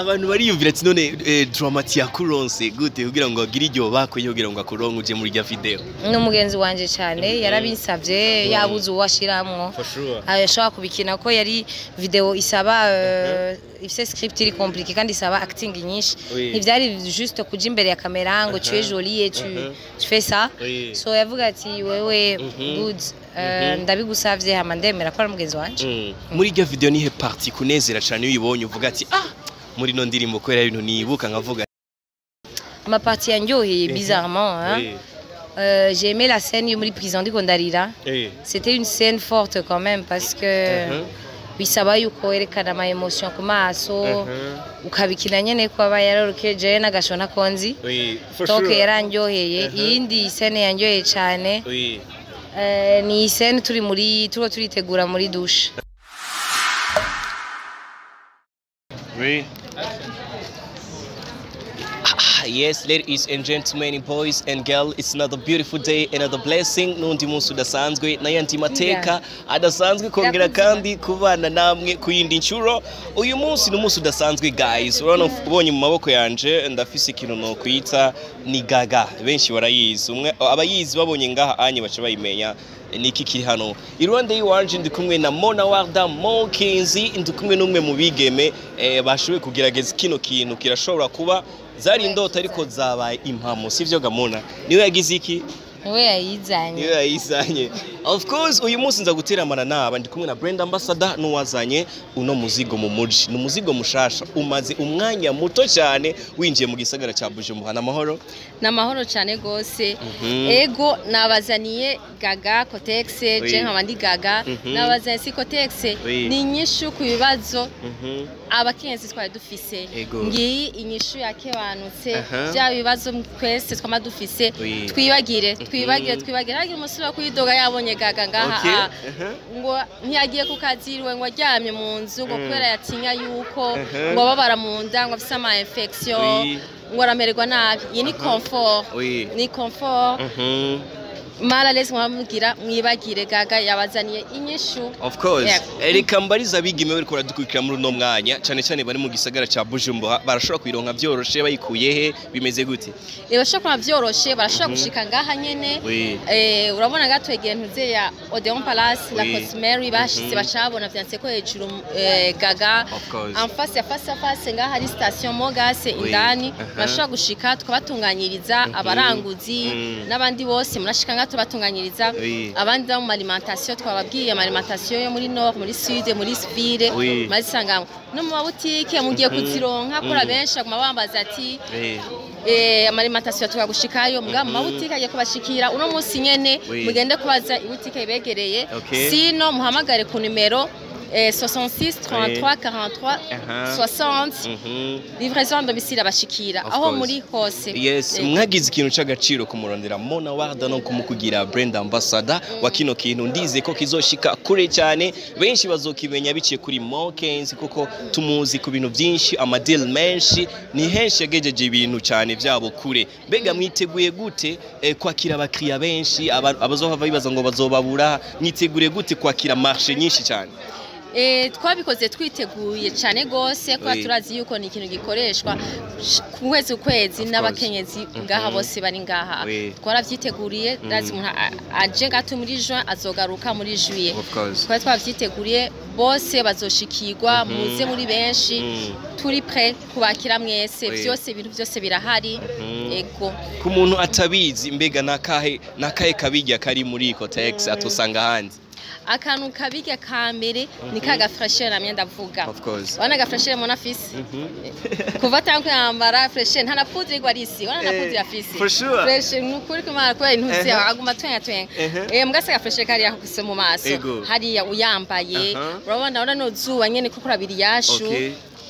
abantu bariyumvira ati none eh, dramati yakuronse gute? Kugira ngo agire iryo bakwiye kugira ngo akuronke uje muri rya video. Ni umugenzi wanje cyane yarabinsabye yabuze uwo ashiramwo sure. Ashobora kubikina ko yari video isaba euh, ifise script iri compliqué kandi isaba acting nyinshi. Ntivyari juste kuja imbere ya kamera ngo tu es jolie et tu, fais ça. So yavuga ati wewe good. Euh, ndabigusavye hama ndemera ko ari umugenzi wanje. Mm. muri rya video nihe parti kunezera cyane iyo uyibonye uvuga ati ah muri no ndirimbo kubera ibintu nibuka nkavuga bizarrement hein. Oui. Euh, j'ai aimé la scène yo muri prison ndiko ndarira c'était une scène forte quand même parce que Mhm. bisaba yuko werekana ama emotion ku maso Mhm. ukabikina nyene ko aba yarorokeje n'agashona konzi Oui, donc sure. yarandyoheye Mhm. iyindi scene yanryoheye cyane Oui. eh, ni scene turi muri turiko turitegura muri douche Oui. Yes, ladies and gentlemen, boys and girls, it's another beautiful day, another blessing. Nundi munsi udasanzwe n'ayandi mateka adasanzwe kongera kandi kubana namwe ku yindi nshuro. Uyu munsi ni umunsi udasanzwe guys. Urabona ubonye mu maboko yanje ndafise ikintu no kwita ni gaga. Benshi barayizi. Umwe abayizi babonye ngaha anye baca bayimenya niki kiri hano iruhande y'iwanje ndi kumwe na Mona Warda Mokenzi ndi kumwe n'umwe mu bigeme eh, bashoboye kugerageza kino kintu kirashobora kuba zari indota ariko zabaye impamo sivyo gamona? Niwe yagize iki? Ni we yayizanye. Niwe yayizanye. Of course uyu munsi nza guteramana naba. Ndi kumwe na brand ambassador n'uwazanye uno muzigo mu muji ni umuzigo mushasha. Umaze umwanya muto cyane winjiye mu gisagara cya Bujumbura. N'amahoro ni amahoro cyane rwose. Mhm. ego nabazaniye gaga kotegisi Oui. je nkaba ndi gaga. Mhm. nabazaniye si kotegisi Oui. ni inyishu ku bibazo Mhm. abakenyezi twari dufise. Ngiyi inyishu yakebanutse. Bya bibazo twese twama dufise. Oui. twibagire. Twibagire Mhm. twibagire hagira umusore wo kuyidoga yabonye gaga ngaha ah, ngo ntiyagiye ku kazi ngo aryamye mu nzu ngo Mm. kubera yatinya yuko ngo ababara mu nda ngo afise ama infection ngo aramererwa nabi. Iyi ni confort Oui. ni confort Mhm. maralesi mwamubwira mwibagire gaga yabazaniye inyishu Of course. Yego. Reka mbariza abigeme bariko baradukurikira muri uno mwanya cyane cyane bari mu gisagara ca Bujumbura barashobora kuyironka byoroshe bayikuye he bimeze gute? barashobora kuba vyoroshe barashobora gushika ngaha nyene. Eh, urabona gatwegeye ntuze ya Odeon Palace la Oui. Cosmeri bashitse Mhm. bacabona vyanditse ko hejuru eh, gaga en face ya face face ngaha hari station Mogase indani Aha. barashobora gushika tukabatunganyiriza abaranguzi Mhm. n'abandi bose murashika ngaha tubatunganyiriza abandi bo mu alimentation twababwiye ama alimentation yo muri nord muri sud muri ville Oui. mazisangamo no mu mabutike mugiye Mhm. kuzironka kura Mhm. benshi aguma bambaza ati Eh. amalimentation tukagushikayo mbwa mu Mhm. mabutike agiye kubashikira uno munsi nyene mugende kubaza ibutike ibegereye sino muhamagare ku numero eh, 66 33 43 uh -huh. 60 mm -hmm. livraison à domicile abashikira aho muri hose. Yes, Eh, mwagize ikintu c'agaciro kumurondera Mona Warda no kumukugira brand ambassador wa kino kintu. Ndize ko kizoshika kure cyane. Benshi bazokimenya biciye kuri Mokens kuko tumuzi ku bintu byinshi. Amadil menshi. Ni henshi yagejeje ibintu cyane byabo kure. Mbega mwiteguye gute eh, kwakira abakiriya benshi? Aba- abazohava bibaza ngo bazobabura? Mwitegure gute kwakira marche nyinshi cyane twabikoze twiteguye cyane gose kuba turazi yuko ni ikintu gikoreshwa sh- ku kwezi kwezi n'abakenyezi ngaha Mhm. bose bari ngaha. Twarabyiteguriye ndazi umuntu a- aje gato muri juin azogaruka muri course. twari twabyiteguriye bose bazoshikirwa Mhm. muze muri benshi Mm. turi pre kubakira mwese. Byose ibintu byose birahari. Mhm. ego. Ku muntu atabizi mbega nakahe nakahe kabirya kari muri Cotex atosanga hanze akantu kabirya ka mbere ni ka gafreshere namye ndavuga wana gafreshere mona fisi Mhm. kuva tangu yambara freshere nta na poudre igwa risi wana na Eh, poudre ya fisi for sure. freshere nukuri kumara kubera intuzi Uh-huh. aguma twenga twenga Uh-huh. eh mugase gafreshere kari yakuse mu maso hariya uyambaye urabona urabona no zuba nyene kuko urabiri yashu.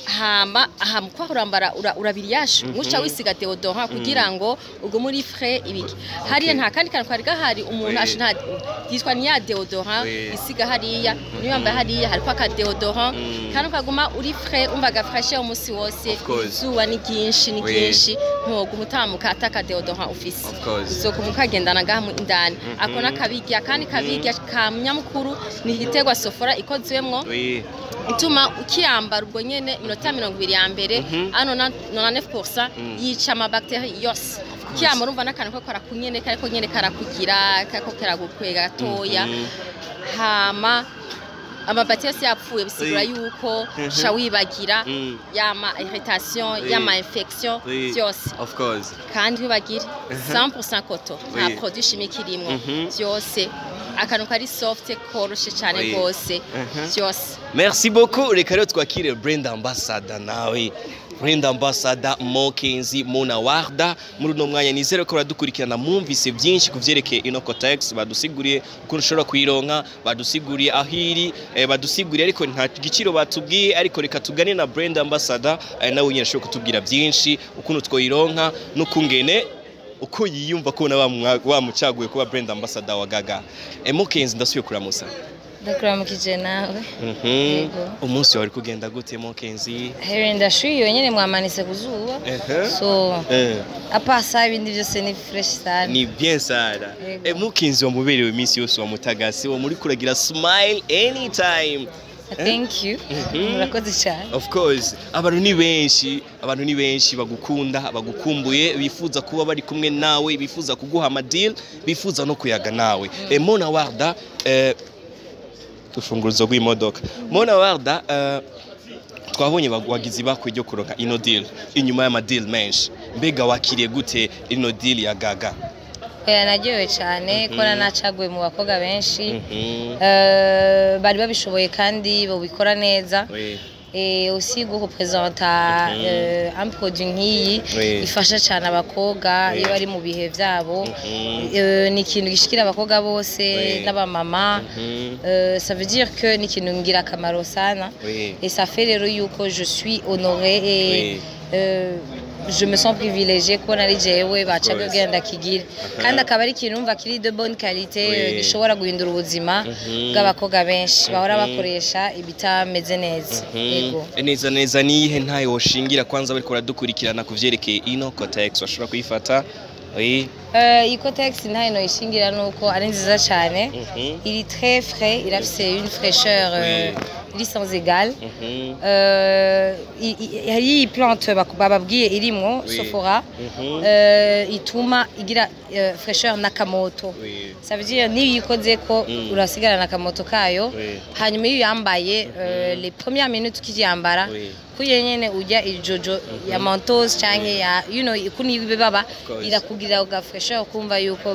Hama aha mukwa urambara ura- urabiri yashu Mhm. muca wisiga deodorant kugira ngo ugume uri frais ibiki. Hariya nta kandi kantu kari gahari umuntu Oui. asha nta yitwa ni ya deodorant isiga hariya niyo yambaye hariya hariko aka deodorant Mm. kandi ukaguma uri frais umva gafashe umunsi wose. Izuba ni ryinshi ni ryinshi. Ntuguma utamuka ataka deodorant ufise uzokuma ukagendana ngaha indani. Mhm. ako nakabirya kandi kabirya ka nyamukuru ni igiterwa sofora ikozwemwo. Ituma ukiyambara ubwo nyene minota mirongo ibiri ya mbere Mhm. ano na 99% Mm. yica amabakteri yose ukiyambara urumva n'akantu ko karakunyene kariko nyene karakugira kariko karagukwega gatoya Mhm. hama amabakteri yose yapfuye bisigura yuko Mhm. sha wibagira Mm. yama irritation yama infection byose kandi wibagire 100% coton nta produit chimique irimwo Mhm. byose akantu kari soft koroshe cyane rwose. Mhm. byose. Merci beaucoup. Reka rero twakire brand ambassador nawe. Brand ambassador mokenzi mona warda muri uno mwanya nizere ko baradukurikirana mwumvise byinshi ku vyerekeye ino cotex badusiguriye ukuntu ushobora kuyironka badusiguriye aho iri eh, badusiguriye ariko nta giciro batubwiye. Ariko reka tugane na brand ambassador. Eh, nawe nyine ashobora kutubwira byinshi ukuntu twoyironka n'ukungene uko yiyumva kubona bamwa- bamucaguye kuba brand ambassador wa gaga. Eh, mokenzi ndasubiye kuramusa ndakuramukije nawe. Mhm. Umunsi wari kugenda gute mokenzi hewe ndashuye nyene mwamanitse ku zuba. So Eh, apasa ibindi byose ni fresh sana. Ni bien sana. Mukinzi wamuberewe iminsi yose wa mutagasi wo muri kuragira smile anytime. thank you. Mhm. murakoze cyane. Of course. Abantu ni benshi abantu ni benshi bagukunda bagukumbuye bifuza kuba bari kumwe nawe bifuza kuguha amadil bifuza no kuyaga nawe. Eh, mona warda eh, urufunguzo rw'imodoka. Mona warda eh, twabonye bag- wagize ibakwe ryo kuronka ino deal inyuma y'amadil menshi. Mbega wakiriye gute ino deal ya gaga naryohewe cyane ko nanacaguye mu bakobwa benshi Mhm. Eh, bari babishoboye kandi babikora neza et aussi go représenta Mhm. produit nk'iyi ifasha cyane abakobwa iyo bari mu bihe byabo Mhm. Eh, ni ikintu gishikira abakobwa bose n'abamama Mhm. Ça veut dire que ni ikintu ngirakamaro sana Oui. et ça fait rero yuko je suis Oui. euh, je me sens privilégiée kubona ari jewe bacaga course. kugira ndakigira kandi akaba ari ikintu umva kiri de bonne qualité euh, gishobora guhindura ubuzima Mhm. bw'abakobwa benshi. Bahora Mhm. bakoresha ibitameze neza. Yego. Mhm. neza neza niyihe ntayo woshingira kwanza bariko baradukurikirana ku vyerekeye ino cotex bashobora kuyifata? Oui. Euh, Icotex ntayo noyishingira nuko ari nziza cyane Mhm. il est très frais il a une fraîcheur euh, Oui. iri sans égal Mhm. Euh, i- i- hari iyi plante baku- bababwiye irimwo Oui. sofora Mhm. euh, ituma igira euh, fraîcheur n'akamoto Oui. ça veut dire niyo uyikoze ko Mm. urasigarana akamoto kayo Oui. hanyuma iyo uyambaye euh, les premières minutes ukiyambara Oui. kuye nyene urya ijojo ya mentos canke ya you know kuni ibibaba course. irakugirira uga fraîcheur kumva yuko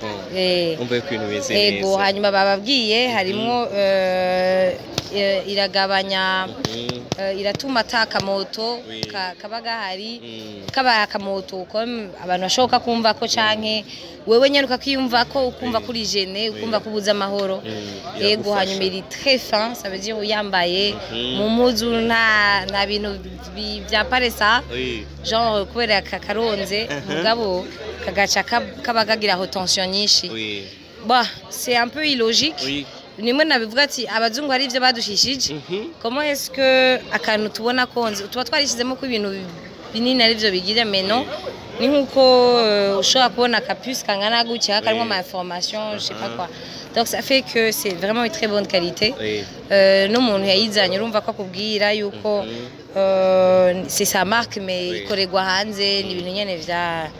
bon. eh, umva yuko ibintu bimeze ego neza hanyuma bababwiye harimwo euh, eh, iragabanya Mhm. eh, iratuma ata akamoto Oui. ka- kaba gahari kabaye akamoto ko abantu bashoboka kumva ko canke wewe nyene ukakiyumva ko ukumva kuri jene ukumva ko ubuze amahoro ego iragufasha. hanyuma iri très fin ça veut dire uyambaye Mhm. mu mpuzu nta bintu bi- bya paresa genre kubera kakaronze Mhm. mugabo kagaca kaba kagira tension nyinshi Oui. bah c'est un peu illogique Oui. nimwe nabivuga ati abazungu hari ibyo badushishije Mhm. comment est-ce que akantu tubona konze tuba twarishyizemo ko ibintu binini ari byo bigira meno ni nk'uko euh, ushobora kubona akapuce kangana gutya karimo Oui. ama information je sais pas quoi donc ça fait que c'est vraiment une très bonne qualité. Euh, n'umuntu yayizanye urumva ko akubwira yuko Mhm. euh, c'est sa marque mais ikorerwa hanze ni ibintu nyene vya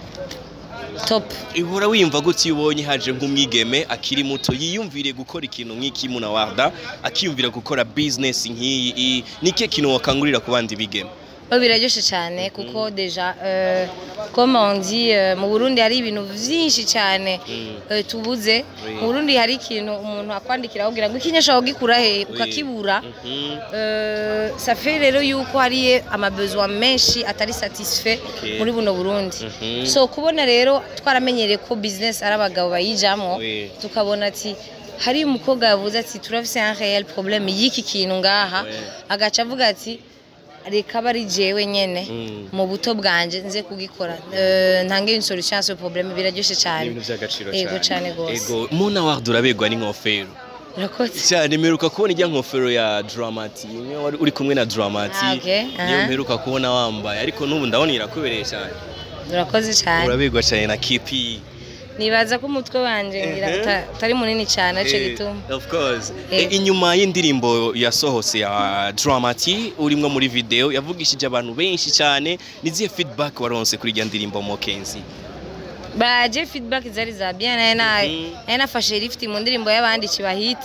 top. Ihora wiyumva gutya iyo ubonye haje nk'umwigeme akiri muto yiyumvire gukora ikintu nk'iki muna warda akiyumvira gukora business nk'iyi. Ni ikihe kintu wakangurira ku bandi bigeme? Biraryoshe cyane kuko deja euh, on dit euh, mu Burundi hari ibintu vyinshi cyane Mm. euh, tubuze mu Burundi hari ikintu umuntu akwandikira kugira ngo ikinyesha wagikura he ukakibura Mhm. Euh, ça fait rero yuko hari amabesoin menshi atari Okay. muri buno Burundi Mhm. so kubona rero twaramenyereye ko business ari abagabo bayijamo Oui. tukabona ati hari umukobwa yavuze ati turafise un réel problème y'iki kintu ngaha agaca avuga ati reka bari jewe nyene. Mm. mu buto bwanje nze kugikora. Euh, ntange à ce problème biraryoshe ni cyane. Ibintu by'agaciro Ego cyane. ego muna warda urabegwa n'ingofero cyane mperuka kubona ijya nkofero ya Dramati imwe wari uri kumwe na Dramati Ah, niyo mperuka kubona wambaye. Ariko n'ubu ndabona irakubereye cyane. Urakoze cyane. Urabegwa cyane na kipi. Nibaza ko umutwe wanje ngira Mhm. uta- utari munini cyane arico Eh, gituma Eh. Eh, inyuma y'indirimbo yasohotse ya Dramati urimwo muri video yavugishije abantu benshi cyane. Nizihe feedback waronse kuri irya ndirimbo Mokenzi? Baje feedback zari za bien naye na Mhm. naye nafashe lift mu ndirimbo y'abandi kibahit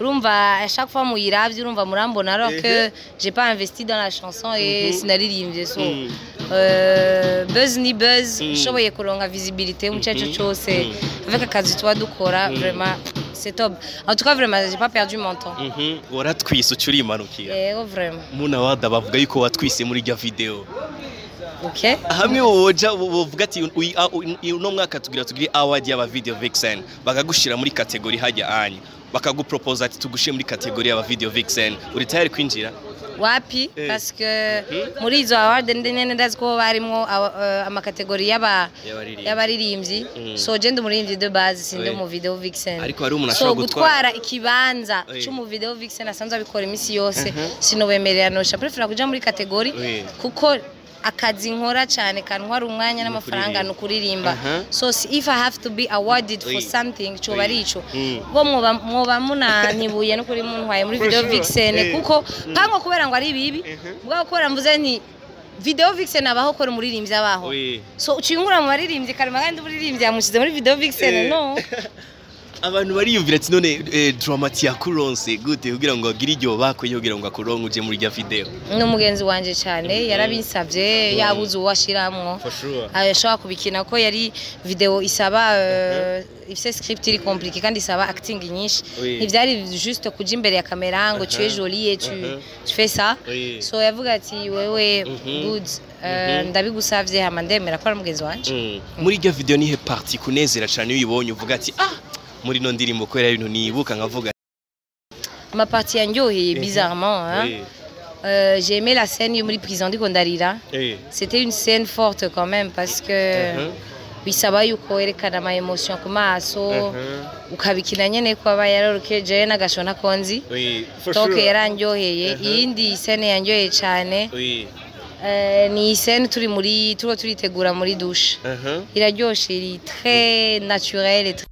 urumva à chaque fois muyiravye urumva murambona alors que j'ai pas investi dans la chanson et sinaririmbye so. Mhm. euh, buzz ni buzz. Mhm. nshoboye kuronka visibilité mu cyacu Mhm. cyose Mhm. avec akazi tuba dukora vraiment c'est top. En tout cas vraiment j'ai pas perdu mon temps. Mhm. waratwise uca urimanukira yego vraiment. Muna wada bavuga yuko watwise muri irya video. Hamwe woja wovuga ati uno mwaka tugira tugire award y'aba video vixen. Bakagushira muri kategori hajya anya bakaguproposa ati tugushire muri kategori y'aba video vixen. Uri tayari kwinjira? Wapi Eh. Mhm. muri izo award ndene ndazi ko barimwo awa- eh, amakategori y'aba Y'abaririmbyi. Mm. so je ndi umuririmbyi de base sindi Oui. mu video vixen so gutwara ikibanza cy'umu video vixen asanzwe abikora iminsi yose Mhm. sinobemerera nosha prefera kuja muri kategori kuko akazi nkora cyane kantwara umwanya n'amafaranga ni ukuririmba so if i have to be awarded for something Oui. ari ico Mm. ubwo mwoba munantibuye no kuri muntwaye muri video vixen Eh. kuko pango kubera ngo ari bibi Mhm. bwa gukora mvuze nti video vixen abaho kora umuririmbyi abaho so uciyungura mu baririmbyi karema kandi umuririmbyi yamushyize muri video vixen Eh. no abantu bariyumvira ati none eh, dramati yakuronse gute? Kugira ngo agire iryo bakwiye kugira ngo akuronke uje muri irya video ni umugenzi wanje cyane yarabinsabye yabuze uwo For sure. ashobora kubikina ko yari video isaba euh, ifise script iri compliqué kandi isaba acting nyinshi. Ntibyari juste kuja imbere ya kamera ngo tu es jolie et tu, Uh-huh. tu fais ça. So yavuga ati wewe Mhm. good. Euh, ndabigusavye hama ndemera ko ari umugenzi wanje. Mm. muri irya video nihe parti kunezera cyane iyo uyibonye uvuga ati ah muri ino ndirimbo kubera ibintu nibuka nkavuga bizarrement hein. Euh, j'ai aimé la scène yo muri prison ndiko ndarira Eh. c'était une scène forte quand même parce que Mhm. bisaba yuko werekana ama emotion ku maso Mhm. ukabikina nyene ko aba yarorokeje n'agashona konzi Oui, for donc yarandyoheye Mhm. iyindi scène yanryoheye cyane eh, ni scène turi muri turiko turitegura muri douche Mhm. iraryoshe iri très naturelle et très